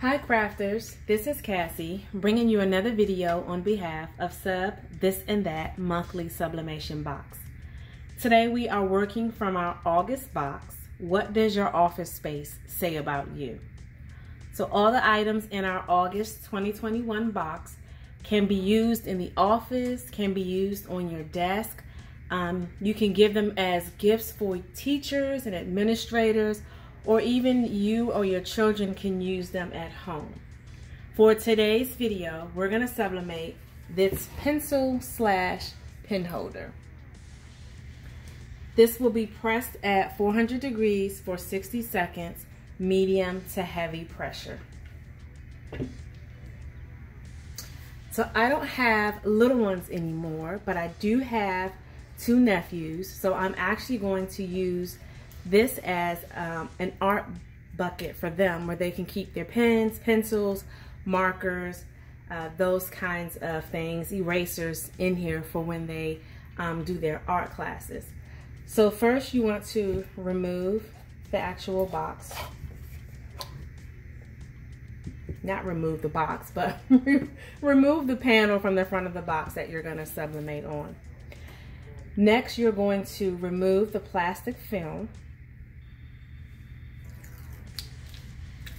Hi crafters, this is Cassie bringing you another video on behalf of Sub This and That monthly sublimation box. Today we are working from our August box, What Does Your Office Space Say About You? So all the items in our August 2021 box can be used in the office, can be used on your desk. Um, you can give them as gifts for teachers and administrators or even you or your children can use them at home. For today's video, we're gonna sublimate this pencil slash pen holder. This will be pressed at 400 degrees for 60 seconds, medium to heavy pressure. So I don't have little ones anymore, but I do have two nephews. So I'm actually going to use this as um, an art bucket for them where they can keep their pens, pencils, markers, uh, those kinds of things, erasers in here for when they um, do their art classes. So first you want to remove the actual box. Not remove the box, but remove the panel from the front of the box that you're gonna sublimate on. Next, you're going to remove the plastic film.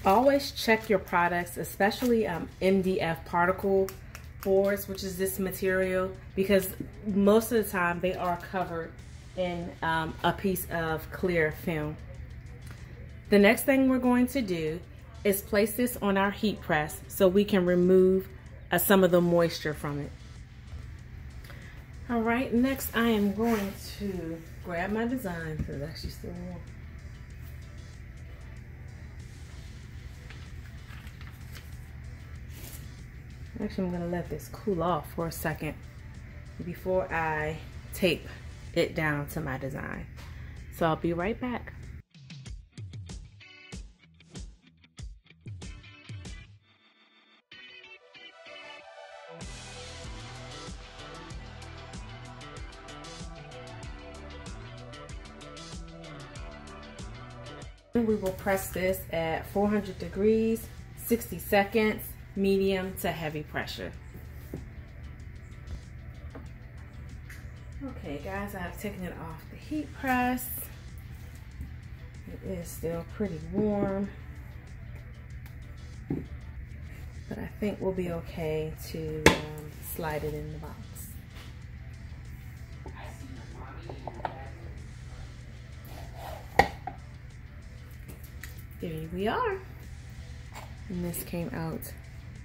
Always check your products, especially um, MDF particle boards, which is this material, because most of the time they are covered in um, a piece of clear film. The next thing we're going to do is place this on our heat press so we can remove uh, some of the moisture from it. All right, next I am going to grab my design because it's actually still warm. Actually, I'm gonna let this cool off for a second before I tape it down to my design. So I'll be right back. We will press this at 400 degrees, 60 seconds, medium to heavy pressure. Okay guys, I've taken it off the heat press. It is still pretty warm. But I think we'll be okay to um, slide it in the box. There we are. And this came out